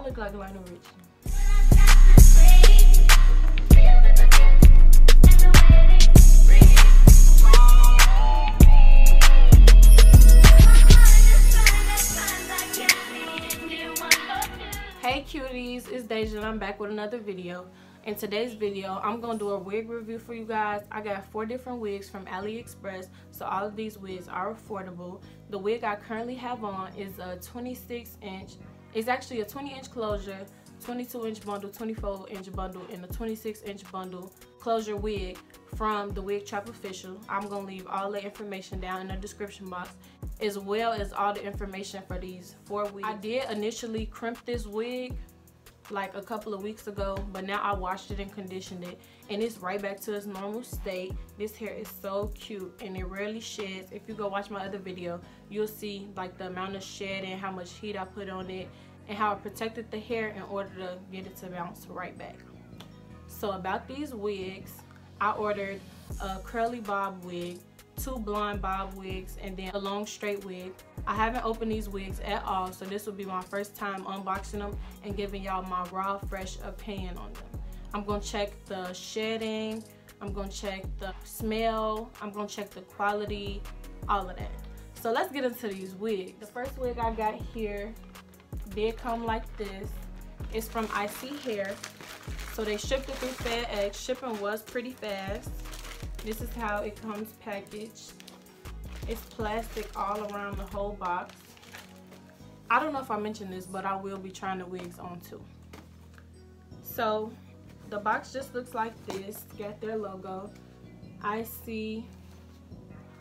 I look like Lionel Richie. Hey cuties, it's DáJa and I'm back with another video. In today's video, I'm going to do a wig review for you guys. I got four different wigs from AliExpress, so all of these wigs are affordable. The wig I currently have on is a 26 inch, it's actually a 20 inch closure, 22 inch bundle, 24 inch bundle, and a 26 inch bundle closure wig from the Wig Trap Official. I'm going to leave all the information down in the description box as well as all the information for these four wigs. I did initially crimp this wig like a couple of weeks ago but now I washed it and conditioned it and it's right back to its normal state. This hair is so cute and it rarely sheds. If you go watch my other video you'll see like the amount of shedding how much heat I put on it and how I protected the hair in order to get it to bounce right back. So about these wigs I ordered a curly bob wig two blonde bob wigs and then a long straight wig i haven't opened these wigs at all so this will be my first time unboxing them and giving y'all my raw fresh opinion on them. I'm gonna check the shedding i'm gonna check the smell i'm gonna check the quality all of that. So let's get into these wigs. The first wig i got here did come like this. It's from ISEE hair. So they shipped it through FedEx shipping was pretty fast. This is how it comes packaged. It's plastic all around the whole box. I don't know if I mentioned this, but I will be trying the wigs on too. So the box just looks like this. Got their logo. I see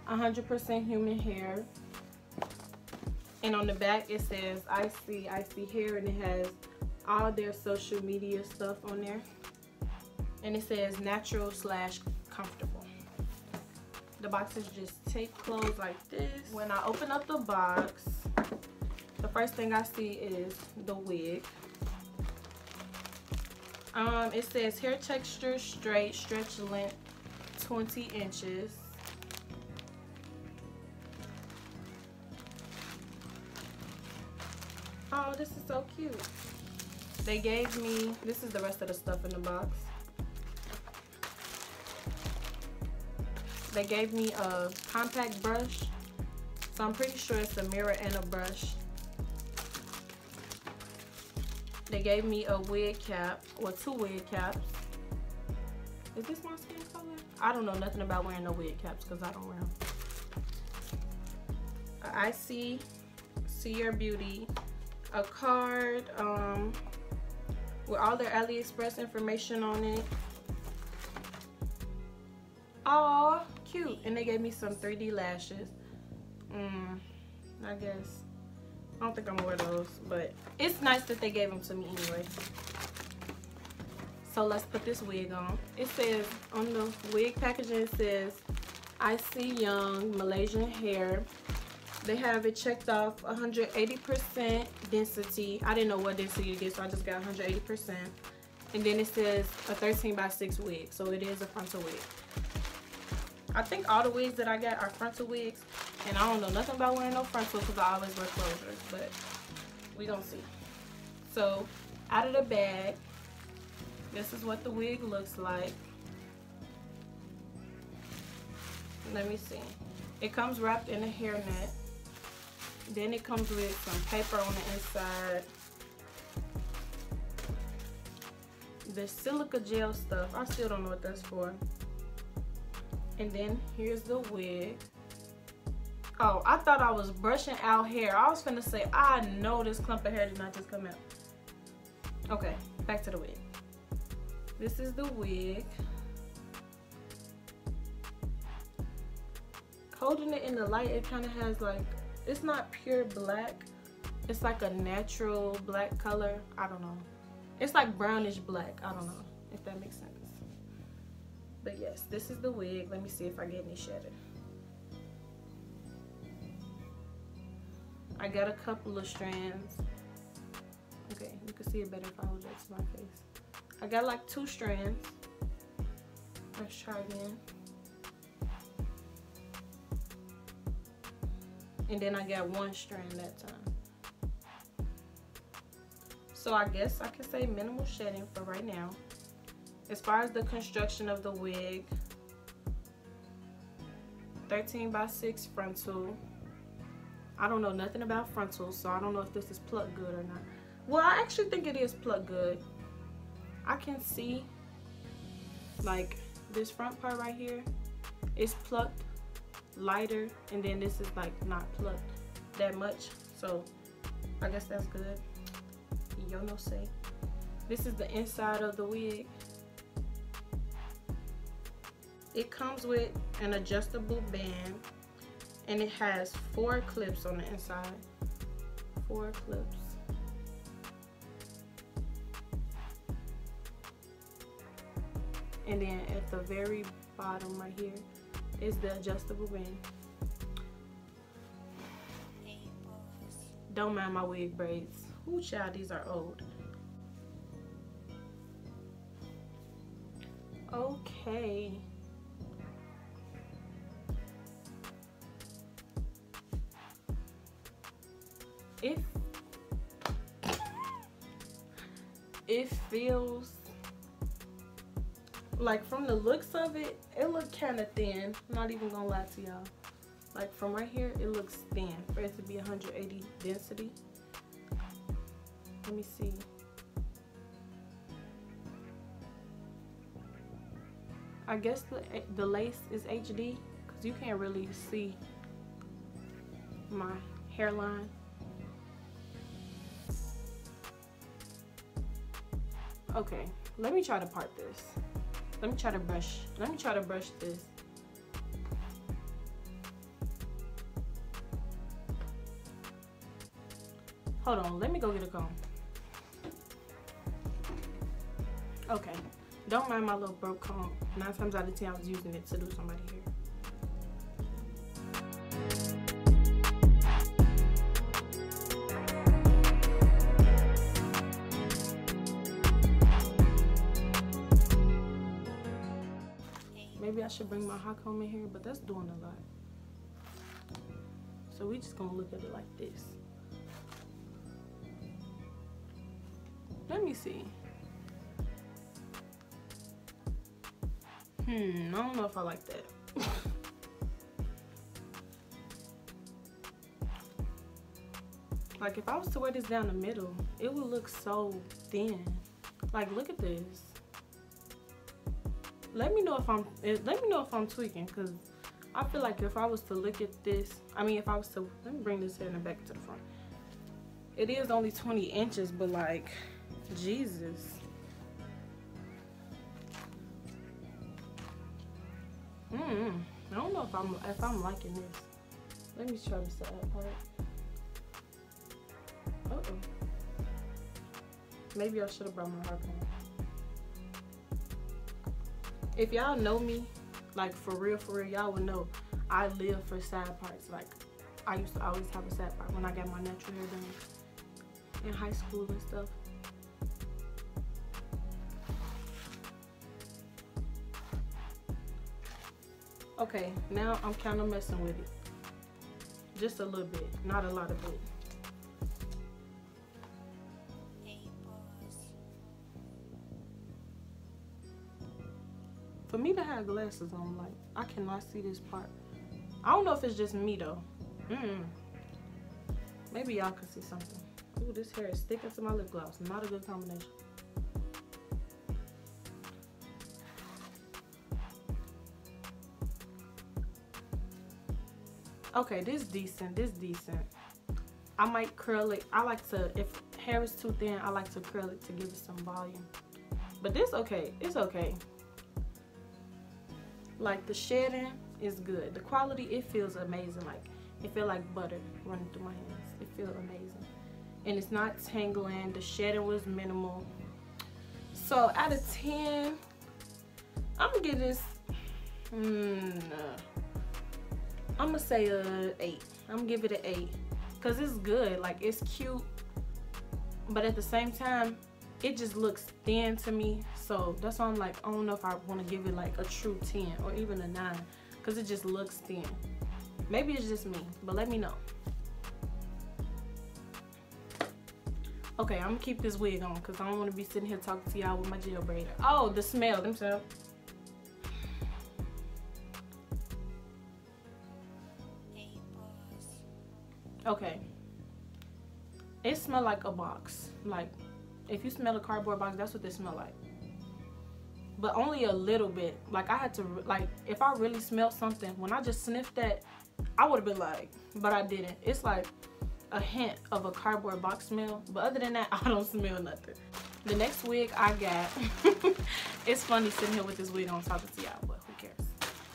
100% human hair. And on the back it says I see, I see hair and it has all their social media stuff on there. And it says natural slash comfortable the boxes just take closed like this. When i open up the box the first thing i see is the wig. Um it says hair texture straight stretch length 20 inches. Oh this is so cute. They gave me this is the rest of the stuff in the box They gave me a compact brush. So I'm pretty sure it's a mirror and a brush. They gave me a wig cap, or two wig caps. Is this my skin color? I don't know nothing about wearing no wig caps because I don't wear them. I see, see your beauty, a card um, with all their AliExpress information on it. Oh, cute. And they gave me some 3D lashes. Mm, I guess. I don't think I'm gonna wear those, but it's nice that they gave them to me anyway. So let's put this wig on. It says, on the wig packaging, it says, I see young Malaysian hair. They have it checked off 180% density. I didn't know what density to get, so I just got 180%. And then it says a 13 by 6 wig, so it is a frontal wig. I think all the wigs that I got are frontal wigs. And I don't know nothing about wearing no frontal because I always wear closures. But we gonna see. So out of the bag, this is what the wig looks like. Let me see. It comes wrapped in a hairnet. Then it comes with some paper on the inside. The silica gel stuff. I still don't know what that's for. And then here's the wig. Oh, I thought I was brushing out hair. I was gonna say, I know this clump of hair did not just come out. Okay, back to the wig. This is the wig. Holding it in the light, it kind of has like, it's not pure black. It's like a natural black color. I don't know. It's like brownish black. I don't know if that makes sense. But yes, this is the wig. Let me see if I get any shedding. I got a couple of strands. Okay, you can see it better if I hold that to my face. I got like two strands. Let's try again. And then I got one strand that time. So I guess I can say minimal shedding for right now. As far as the construction of the wig, 13 by 6 frontal. I don't know nothing about frontals, so I don't know if this is plucked good or not. Well, I actually think it is plucked good. I can see like this front part right here is plucked lighter and then this is like not plucked that much. So I guess that's good. Yo no say. This is the inside of the wig. It comes with an adjustable band and it has four clips on the inside. Four clips. And then at the very bottom right here is the adjustable band. Don't mind my wig braids. Ooh, child, these are old. Okay. If it feels like from the looks of it, it looked kind of thin. Not even gonna lie to y'all. Like from right here, it looks thin for it to be 180 density. Let me see. I guess the, the lace is HD because you can't really see my hairline. Okay, let me try to part this. Let me try to brush. Let me try to brush this. Hold on, let me go get a comb. Okay, don't mind my little broke comb. Nine times out of ten, I was using it to do somebody here. Should bring my hot comb in here, but that's doing a lot. So we just gonna look at it like this. Let me see. Hmm, I don't know if I like that. like if I was to wear this down the middle, it would look so thin. Like look at this. Let me know if I'm eh, let me know if I'm tweaking because I feel like if I was to look at this, I mean if I was to let me bring this hair in back to the front. It is only 20 inches, but like Jesus. Hmm. I don't know if I'm if I'm liking this. Let me try this side part. Uh oh. Maybe I should have brought my hair comb. If y'all know me, like for real, for real, y'all would know I live for side parts. Like I used to always have a side part when I got my natural hair done in high school and stuff. Okay, now I'm kind of messing with it. Just a little bit, not a lot of it. Glasses on, like, I cannot see this part. I don't know if it's just me, though. -mm. Maybe y'all can see something. Ooh, this hair is sticking to my lip gloss. Not a good combination. Okay, this decent. This decent. I might curl it. I like to, if hair is too thin, I like to curl it to give it some volume. But this okay. It's okay. Like the shedding is good. The quality, it feels amazing. Like it feel like butter running through my hands. It feels amazing. And it's not tangling. The shedding was minimal. So out of 10, I'm gonna give this, hmm, I'm gonna say a eight. I'm gonna give it an eight because it's good. Like it's cute, but at the same time, it just looks thin to me. So that's why I'm like, I don't know if I want to give it like a true 10 or even a nine because it just looks thin. Maybe it's just me, but let me know. Okay, I'm gonna keep this wig on because I don't want to be sitting here talking to y'all with my gel braid. Oh, the smell themselves. Okay. It smell like a box. Like, if you smell a cardboard box, that's what they smell like. But only a little bit. Like, I had to, like, if I really smelled something, when I just sniffed that, I would have been like, but I didn't. It's like a hint of a cardboard box smell. But other than that, I don't smell nothing. The next wig I got, it's funny sitting here with this wig on talking to y'all, but who cares.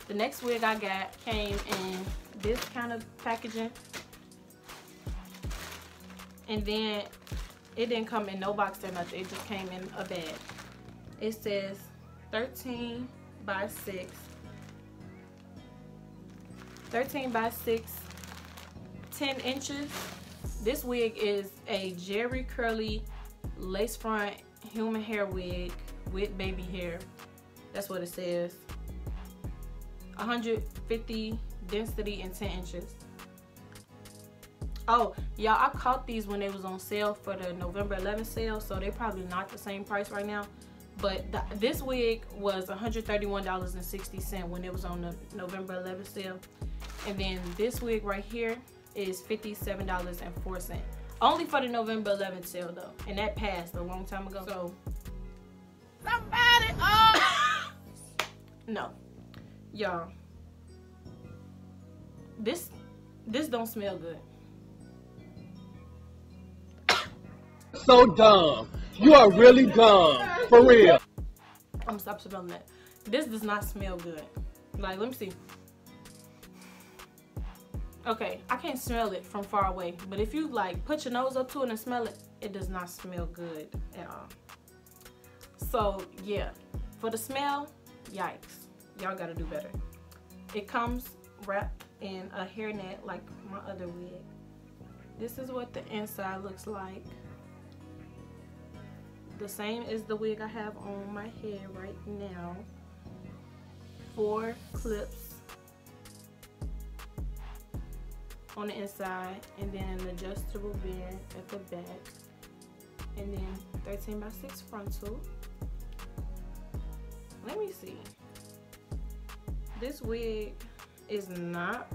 The next wig I got came in this kind of packaging. And then it didn't come in no box or nothing. It just came in a bag. It says 13 by 6. 13 by 6, 10 inches this wig is a Jerry curly lace front human hair wig with baby hair. That's what it says. 150 density and 10 inches. Oh, y'all, I caught these when they was on sale for the November 11th sale, so they're probably not the same price right now. But th this wig was $131.60 when it was on the November 11th sale. And then this wig right here is $57.04. Only for the November 11th sale though. And that passed a long time ago. So somebody oh No. Y'all. This this don't smell good. So dumb. You are really dumb. For real. I'm stop smelling that. This does not smell good. Like, let me see. Okay, I can't smell it from far away, but if you like put your nose up to it and smell it, it does not smell good at all. So yeah, for the smell, yikes. Y'all gotta do better. It comes wrapped in a hairnet like my other wig. This is what the inside looks like. The same as the wig I have on my head right now. Four clips on the inside and then an adjustable band at the back and then 13 by 6 frontal. Let me see. This wig is not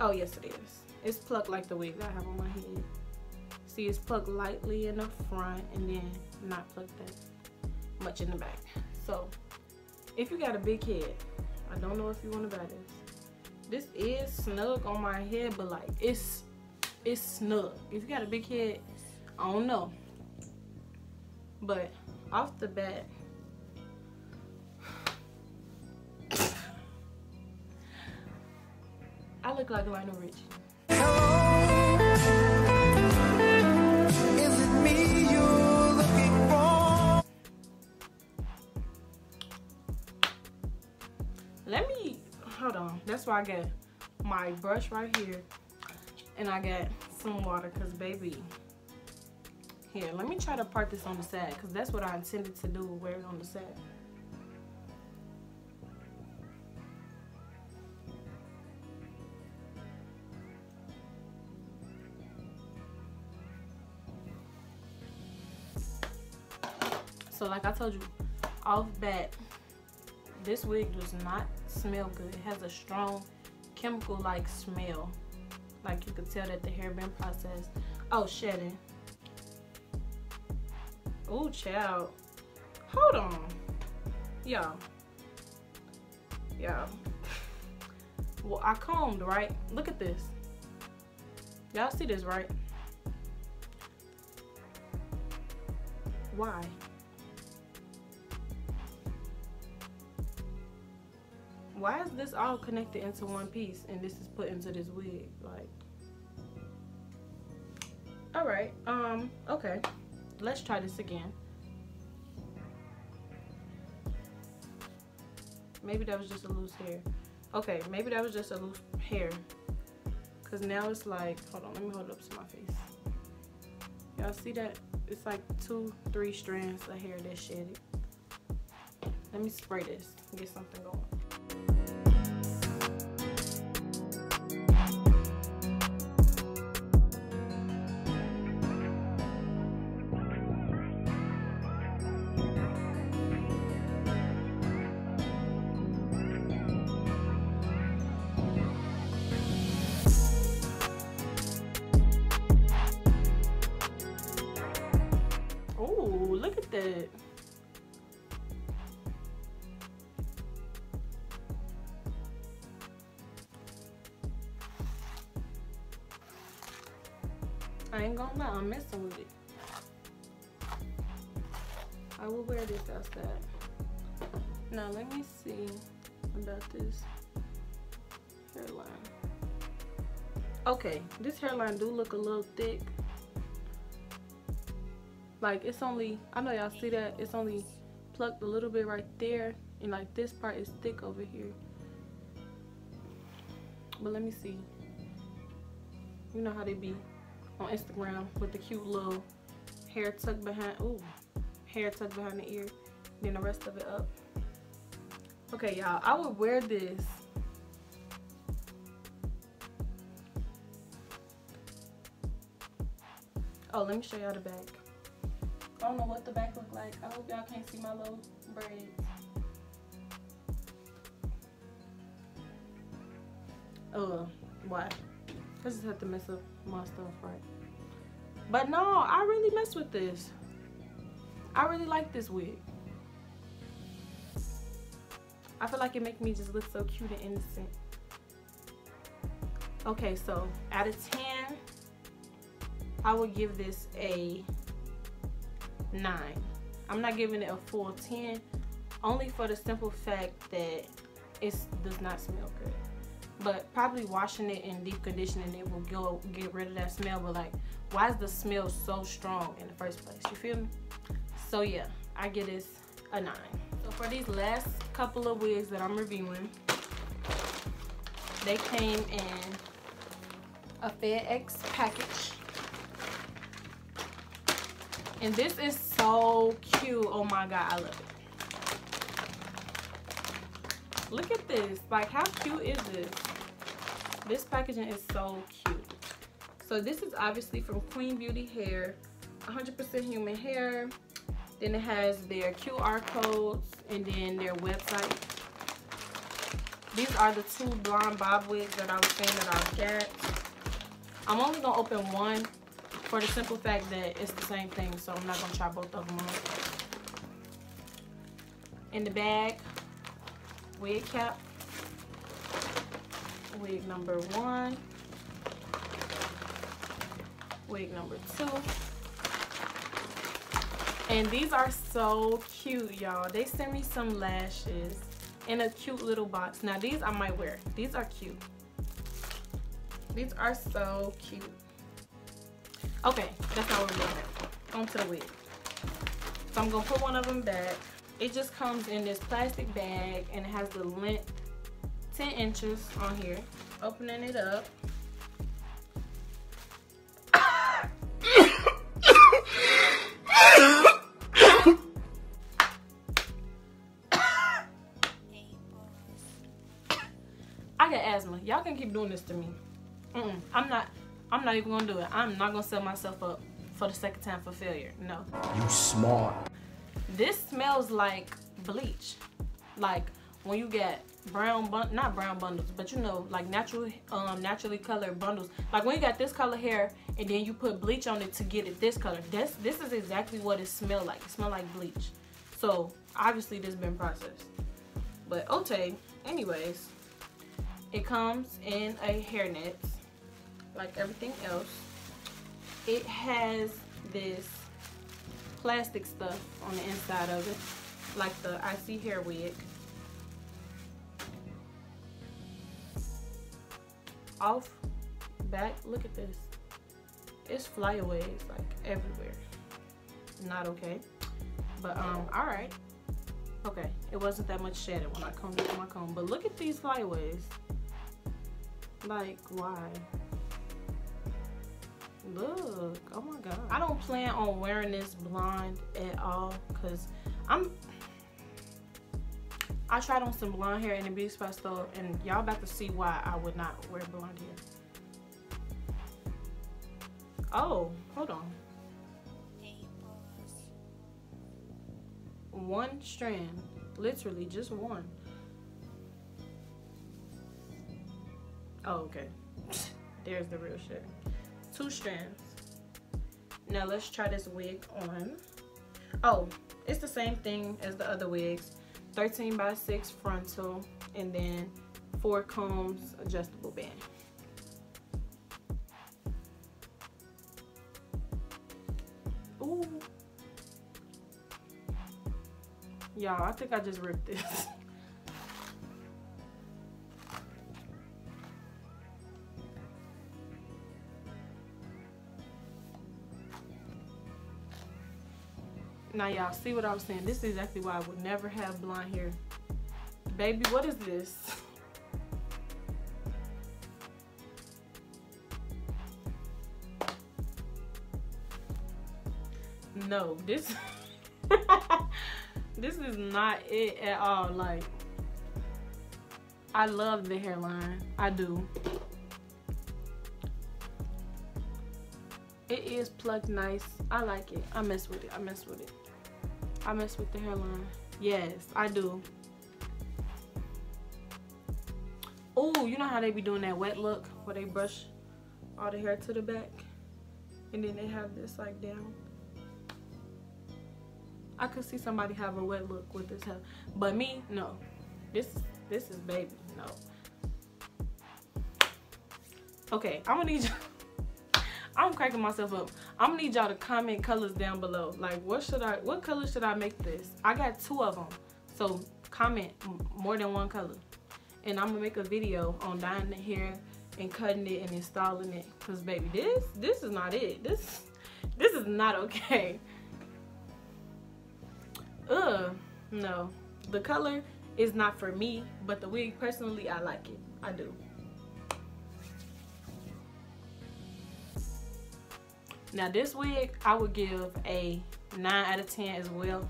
oh yes it is. It's plucked like the wig I have on my head see it's plucked lightly in the front and then not plucked that much in the back so if you got a big head I don't know if you want to buy this this is snug on my head, but like it's it's snug. If you got a big head, I don't know. But off the bat, I look like Lionel Richie. Hold on. That's why i got my brush right here and i got some water because baby here let me try to part this on the side because that's what i intended to do wear it on the side. So like i told you off bat this wig does not smell good. It has a strong chemical-like smell. Like you could tell that the hair been processed. Oh, shedding. Oh, child. Hold on. Y'all. Y'all. well, I combed, right? Look at this. Y'all see this, right? Why? Why is this all connected into one piece and this is put into this wig? Like all right um okay let's try this again. Maybe that was just a loose hair. Okay maybe that was just a loose hair. Because now it's like hold on let me hold it up to my face. Y'all see that? It's like two three strands of hair that shedded. Let me spray this get something going Lie, I'm messing with it. I will wear this outside. Now let me see about this hairline. Okay, this hairline do look a little thick. Like it's only, I know y'all see that, it's only plucked a little bit right there. And like this part is thick over here. But let me see. You know how they be on Instagram with the cute little hair tucked behind, ooh, hair tucked behind the ear. Then the rest of it up. Okay, y'all, I would wear this Oh, let me show y'all the back. I don't know what the back look like. I hope y'all can't see my little braids. Oh, why? I just have to mess up my stuff, right? But no, I really mess with this. I really like this wig. I feel like it makes me just look so cute and innocent. Okay, so out of 10, I would give this a 9. I'm not giving it a full 10, only for the simple fact that it does not smell good. But probably washing it and deep conditioning it will go get rid of that smell. But like, why is the smell so strong in the first place? You feel me? So yeah, I give this a 9. So for these last couple of wigs that I'm reviewing, they came in a FedEx package. And this is so cute. Oh my god, I love it. Look at this. Like, how cute is this? This packaging is so cute. So this is obviously from Queen Beauty Hair. 100% human hair. Then it has their QR codes and then their website. These are the two blonde bob wigs that I was saying that I got. I'm only gonna open one for the simple fact that it's the same thing, so I'm not gonna try both of them on. In the bag, wig cap, wig number one, wig number two, and these are so cute, y'all. They sent me some lashes in a cute little box. Now, these I might wear. These are cute. These are so cute. Okay, that's what we're at. On to the wig. So I'm gonna put one of them back. It just comes in this plastic bag and it has the length 10 inches on here. Opening it up. I got asthma. Y'all can keep doing this to me. Mm -mm. I'm not. I'm not even gonna do it. I'm not gonna set myself up for the second time for failure. No. You smart. This smells like bleach. Like when you get brown bun not brown bundles, but you know, like natural um naturally colored bundles. Like when you got this color hair and then you put bleach on it to get it this color. This this is exactly what it smell like. It smell like bleach. So obviously this has been processed. But okay, anyways, it comes in a hairnet like everything else. It has this plastic stuff on the inside of it, like the ISEE hair wig. Off, back, look at this. It's flyaways like everywhere. Not okay. But um, alright. Okay, it wasn't that much shedding when I combed it with my comb. But look at these flyaways. Like, why? Look, oh my god. I don't plan on wearing this blonde at all because I'm I tried on some blonde hair in the beauty spot store and y'all about to see why I would not wear blonde hair. Oh, hold on. One strand, literally just one. Oh, okay. There's the real shit two strands now let's try this wig on oh it's the same thing as the other wigs 13 by 6 frontal and then four combs adjustable band Ooh. Y'all, I think I just ripped this. Now y'all see what I was saying. This is exactly why I would never have blonde hair. Baby, what is this? No, this this is not it at all. Like I love the hairline. I do. It is plucked nice. I like it. I mess with it. I mess with it. I mess with the hairline. Yes, I do. Oh, you know how they be doing that wet look where they brush all the hair to the back and then they have this like down. I could see somebody have a wet look with this hair, but me, no. This this is baby, no. Okay, I'm gonna need you. I'm cracking myself up. I'm gonna need y'all to comment colors down below. Like, what should I, what color should I make this? I got two of them. So comment more than one color. And I'm gonna make a video on dyeing the hair and cutting it and installing it. Cause baby, this, this is not it. This, this is not okay. Ugh, no. The color is not for me, but the wig, personally, I like it. I do. Now this wig, I would give a 9 out of 10 as well,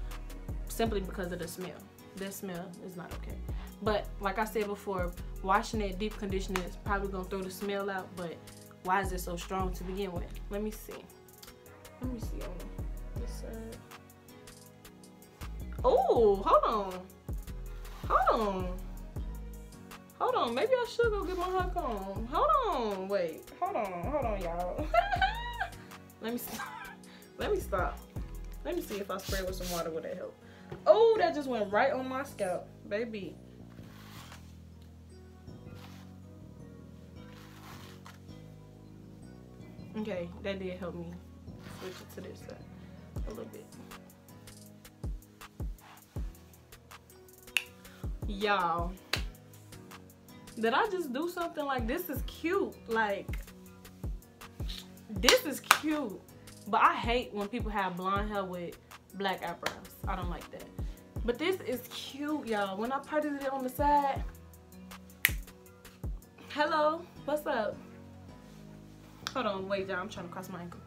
simply because of the smell. This smell is not okay. But like I said before, washing it, deep conditioner is probably gonna throw the smell out, but why is it so strong to begin with? Let me see. Let me see on this side. Oh, hold on. Hold on. Hold on. Maybe I should go get my hair on. Hold on. Wait. Hold on. Hold on, y'all. Let me stop. Let me stop. Let me see if I spray with some water, would that help? Oh, that just went right on my scalp. Baby. Okay, that did help me switch it to this side a little bit. Y'all, did I just do something like this is cute? Like, this is cute. But I hate when people have blonde hair with black eyebrows. I don't like that. But this is cute, y'all. When I parted it on the side. Hello, what's up? Hold on, wait, y'all. I'm trying to cross my ankle.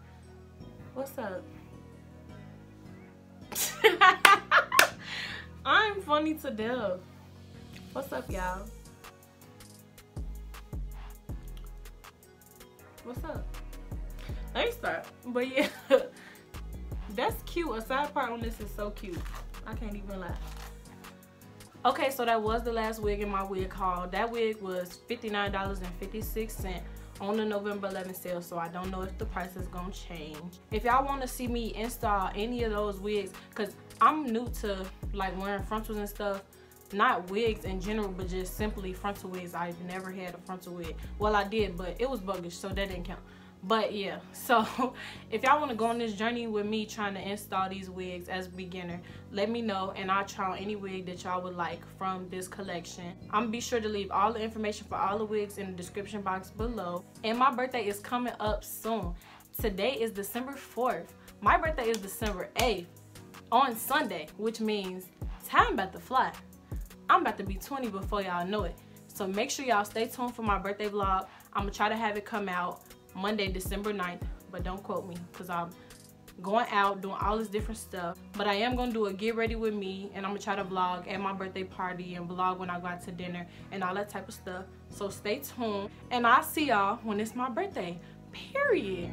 What's up? I'm funny to death. What's up, y'all? What's up? Start. But yeah, that's cute. A side part on this is so cute. I can't even lie. Okay, so that was the last wig in my wig haul. That wig was $59.56 on the November 11th sale, so I don't know if the price is gonna change. If y'all wanna see me install any of those wigs, cause I'm new to like wearing frontals and stuff, not wigs in general, but just simply frontal wigs. I've never had a frontal wig. Well, I did, but it was buggish, so that didn't count but yeah so if y'all want to go on this journey with me trying to install these wigs as a beginner let me know and i'll try on any wig that y'all would like from this collection. I'm gonna be sure to leave all the information for all the wigs in the description box below. And my birthday is coming up soon. Today is december 4th my birthday is december 8th on sunday which means time about to fly. I'm about to be 20 before y'all know it. So make sure y'all stay tuned for my birthday vlog. I'm gonna try to have it come out Monday, December 9th, but don't quote me because I'm going out doing all this different stuff. But i am gonna do a get ready with me and i'm gonna try to vlog at my birthday party and vlog when i go out to dinner and all that type of stuff. So stay tuned. And i'll see y'all when it's my birthday period